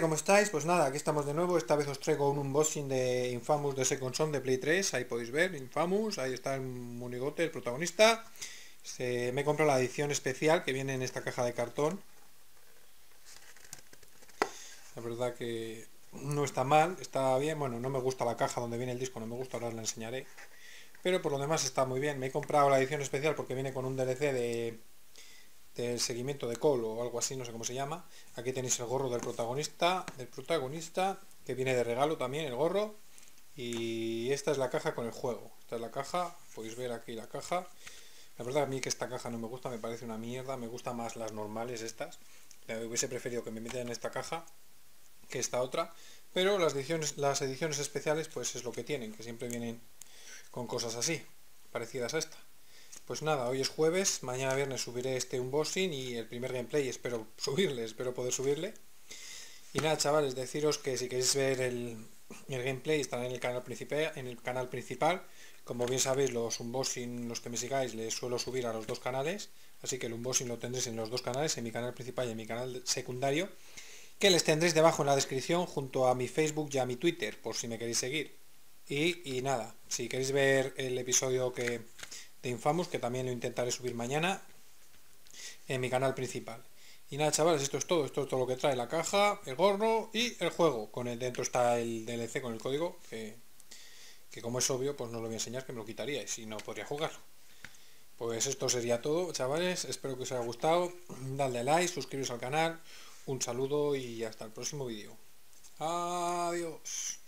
¿cómo estáis? Pues nada, aquí estamos de nuevo, esta vez os traigo un unboxing de Infamous de Second Son de Play 3, ahí podéis ver, Infamous, ahí está el monigote, el protagonista. Se, me he comprado la edición especial que viene en esta caja de cartón. La verdad que no está mal, está bien, bueno, no me gusta la caja donde viene el disco, no me gusta, ahora la enseñaré. Pero por lo demás está muy bien, me he comprado la edición especial porque viene con un DLC de del seguimiento de Cole o algo así, no sé cómo se llama. Aquí tenéis el gorro del protagonista, del protagonista, que viene de regalo también el gorro. Y esta es la caja con el juego. Esta es la caja, podéis ver aquí la caja. La verdad a mí que esta caja no me gusta, me parece una mierda, me gustan más las normales estas. Hubiese preferido que me metieran en esta caja que esta otra. Pero las ediciones, las ediciones especiales pues es lo que tienen, que siempre vienen con cosas así, parecidas a esta. Pues nada, hoy es jueves, mañana viernes subiré este unboxing y el primer gameplay, espero subirle, espero poder subirle. Y nada, chavales, deciros que si queréis ver el, gameplay estará en el canal principal, en el canal principal. Como bien sabéis, los unboxing, los que me sigáis, les suelo subir a los dos canales, así que el unboxing lo tendréis en los dos canales, en mi canal principal y en mi canal secundario, que les tendréis debajo en la descripción junto a mi Facebook y a mi Twitter, por si me queréis seguir. Y, y nada, si queréis ver el episodio que, de Infamous, que también lo intentaré subir mañana en mi canal principal. Y nada, chavales, esto es todo. Esto es todo lo que trae la caja, el gorro y el juego. Con el dentro está el DLC con el código, que, que como es obvio, pues no lo voy a enseñar, que me lo quitaría y si no podría jugarlo. Pues esto sería todo, chavales. Espero que os haya gustado. Dadle like, suscribiros al canal. Un saludo y hasta el próximo vídeo. Adiós.